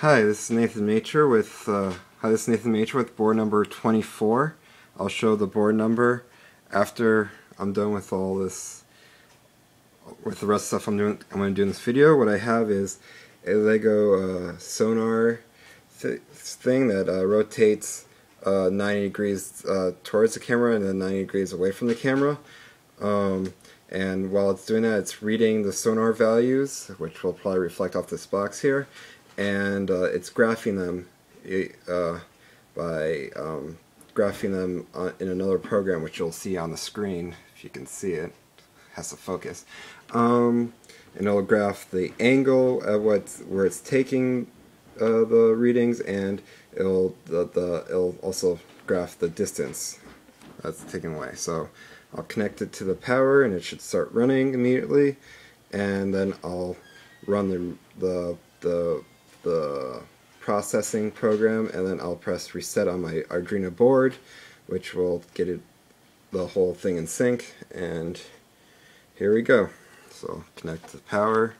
Hi, this is Nathan Macher with uh, Hi, this is Nathan Macher with board number 24. I'll show the board number after I'm done with all this, with the rest of the stuff I'm doing. I'm going to do in this video. What I have is a Lego uh, sonar th thing that uh, rotates uh, 90 degrees uh, towards the camera and then 90 degrees away from the camera. Um, and while it's doing that, it's reading the sonar values, which will probably reflect off this box here, and uh, it's graphing them uh, by um, graphing them in another program, which you'll see on the screen if you can see it. it has to focus. Um, and it'll graph the angle of what where it's taking uh, the readings, and it'll the, the it'll also graph the distance that's taken away. So I'll connect it to the power and it should start running immediately and then I'll run the, the, the, the processing program and then I'll press reset on my Arduino board which will get it the whole thing in sync and here we go. So connect the power.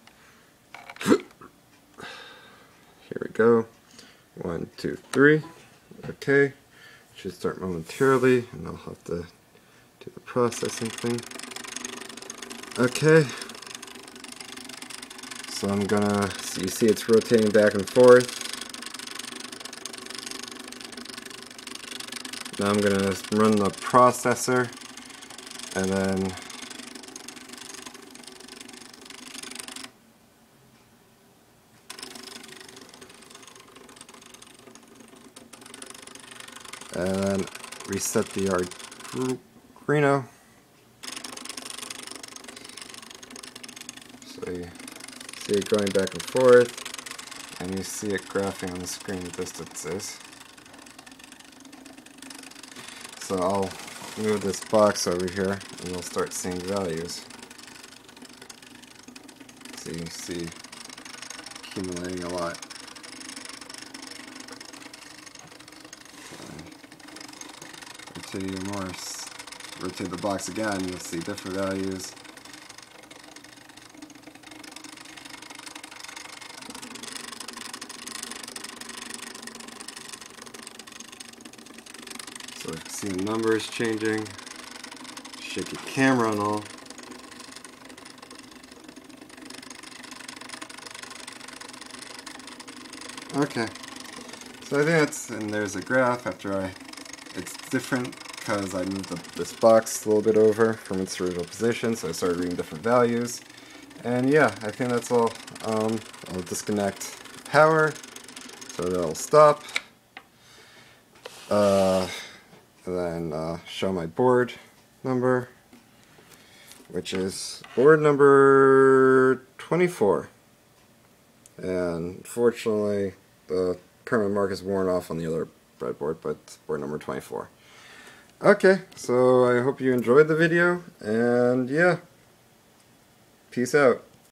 here we go. One, two, three. Okay. Should start momentarily and I'll have to do the processing thing. Okay. So I'm gonna, so you see it's rotating back and forth. Now I'm gonna run the processor and then and reset the Arduino. So it going back and forth, and you see it graphing on the screen distances. So I'll move this box over here, and you'll start seeing values. So you see accumulating a lot. Rotate more rotate the box again, you'll see different values. So I can see the numbers changing, shake your camera and all. Okay, so I think that's, and there's a graph after I, it's different because I moved the, this box a little bit over from its original position, so I started reading different values. And yeah, I think that's all. Um, I'll disconnect power, so that'll stop. Uh, then uh, show my board number, which is board number 24. And fortunately, the permanent mark is worn off on the other breadboard, but board number 24. Okay, so I hope you enjoyed the video, and yeah, peace out.